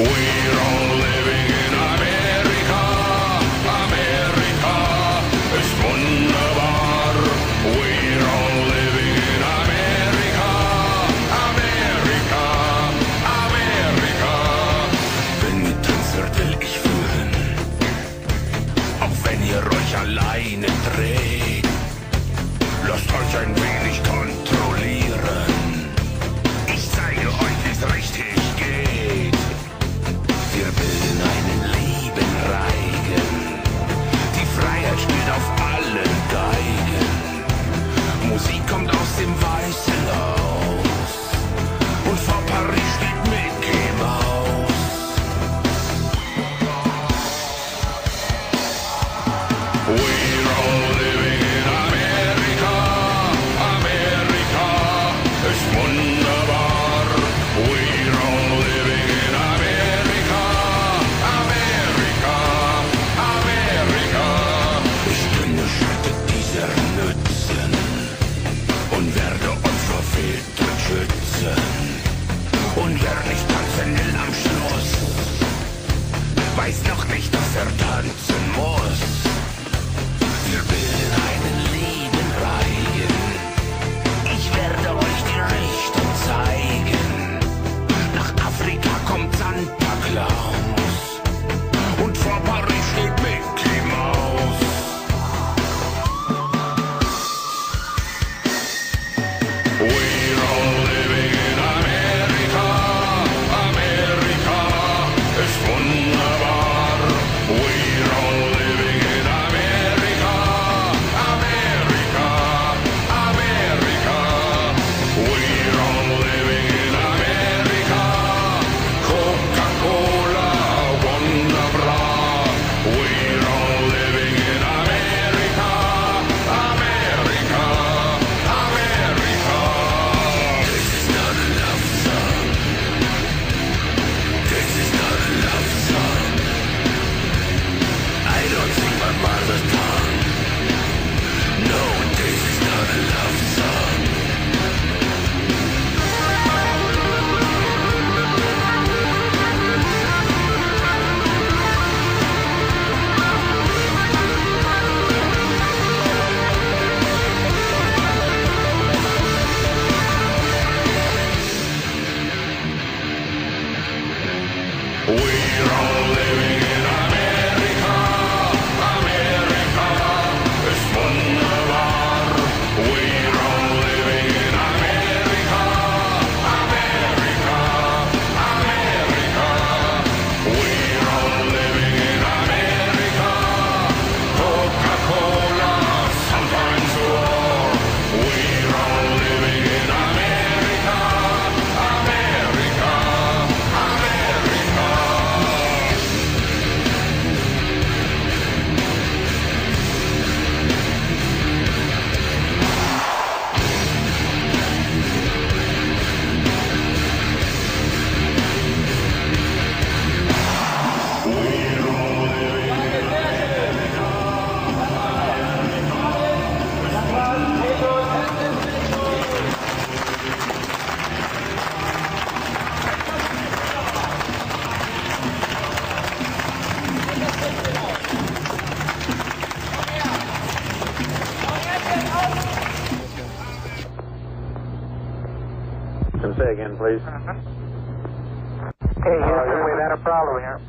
We're all One. Can say again, please. Uh-huh. Hey, uh, oh, Houston, we've had a problem here.